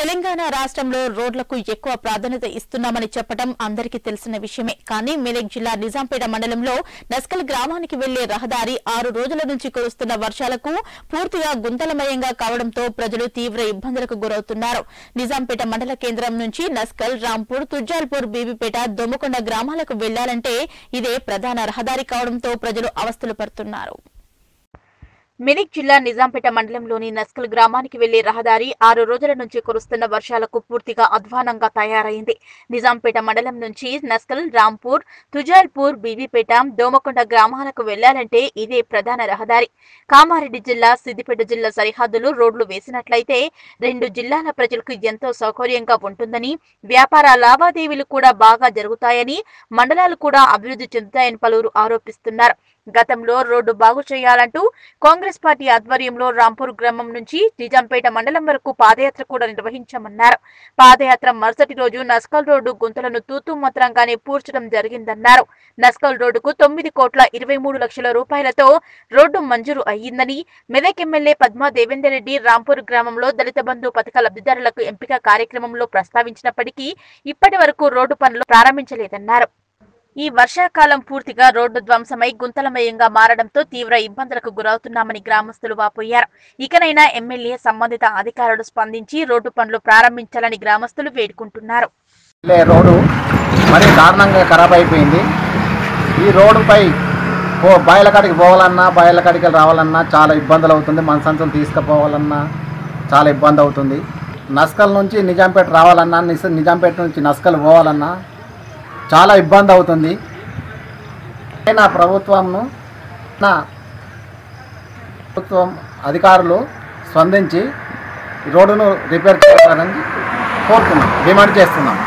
తెలంగాణ రాష్ట్రంలో రోడ్లకు ఎక్కువ ప్రాధాన్యత ఇస్తున్నామని చెప్పడం అందరికీ తెలిసిన విషయమే. కానీ మెదక్ జిల్లా నిజాంపేట మండలంలో నస్కల్ గ్రామానికి వెళ్ళే రహదారి ఆరు రోజుల నుంచి కురుస్తున్న వర్షాలకు పూర్తిగా గుంతలమయంగా కావడంతో ప్రజలు తీవ్ర ఇబ్బందులకు గురవుతున్నారు. నిజాంపేట మండల కేంద్రం నుంచి నస్కల్ రాంపూర్ తుర్జాల్పూర్ బీబీపేట దొమ్మకొండ గ్రామాలకు వెళ్ళాలంటే ఇదే ప్రధాన రహదారి కావడంతో ప్రజలు అవస్థలు పడుతున్నారు. మెదక్ జిల్లా నిజాంపేట మండలంలోని నస్కల్ గ్రామానికి వెళ్ళే రహదారి ఆరు రోజుల నుంచి కురుస్తున్న వర్షాలకు పూర్తిగా అధ్వానంగా తయారైంది. నిజాంపేట మండలం నుంచి నస్కల్ రాంపూర్ తుజాల్పూర్ బీబీపేట దోమకొండ గ్రామాలకు వెళ్ళాలంటే ఇదే ప్రధాన రహదారి. కామారెడ్డి జిల్లా సిద్దిపేట జిల్లా సరిహద్దులు రోడ్లు వేసినట్లయితే రెండు జిల్లాల ప్రజలకు ఎంతో సౌకర్యంగా ఉంటుందని వ్యాపార లావాదేవీలు కూడా బాగా జరుగుతాయని మండలాలు కూడా అభివృద్ధి చెందుతాయని పలువురు ఆరోపిస్తున్నారు. గతంలో రోడ్డు బాగు చేయాలంటూ కాంగ్రెస్ పార్టీ ఆధ్వర్యంలో రాంపూర్ గ్రామం నుంచి నిజాంపేట మండలం వరకు పాదయాత్ర కూడా నిర్వహించామన్నారు. పాదయాత్ర మరుసటి రోజు నస్కల్ రోడ్డు గుంతలను తూతూ మాత్రంగానే పూడ్చడం జరిగిందన్నారు. నస్కల్ రోడ్డుకు తొమ్మిది కోట్ల ఇరవై మూడు లక్షల రూపాయలతో రోడ్డు మంజూరు అయ్యిందని మెదక్ ఎమ్మెల్యే పద్మా దేవేందర్ రెడ్డి రాంపూర్ గ్రామంలో దళిత బంధు పథక లబ్ధిదారులకు ఎంపిక కార్యక్రమంలో ప్రస్తావించినప్పటికీ ఇప్పటి వరకు రోడ్డు పనులు ప్రారంభించలేదన్నారు. ఈ వర్షాకాలం పూర్తిగా రోడ్డు ధ్వంసమై గుంతలమయంగా మారడంతో తీవ్ర ఇబ్బందులకు గురవుతున్నామని గ్రామస్తులు వాపోయారు. ఇకనైనా ఎమ్మెల్యే సంబంధిత అధికారులు స్పందించి రోడ్డు పనులు ప్రారంభించాలని గ్రామస్తులు వేడుకుంటున్నారు. రోడ్డు మరి దారుణంగా ఖరాబ్ అయిపోయింది. ఈ రోడ్డుపై పో కాడికి పోవాలన్నా బాయిల కాడికి రావాలన్నా చాలా ఇబ్బందులు అవుతుంది. మన సంచులు తీసుకుపోవాలన్నా చాలా ఇబ్బంది అవుతుంది. నస్కల్ నుంచి నిజాంపేట రావాలన్నా నిజాంపేట నుంచి నస్కల్ పోవాలన్నా చాలా ఇబ్బంది అవుతుంది. నా ప్రభుత్వంను నా ప్రభుత్వం అధికారులు స్పందించి రోడ్డును రిపేర్ చేయాలని కోరుతున్నాం. డిమాండ్ చేస్తున్నాం.